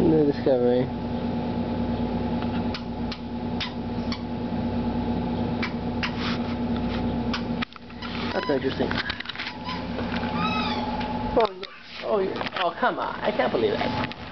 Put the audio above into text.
New discovery. That's interesting. Oh, oh, oh, come on. I can't believe that.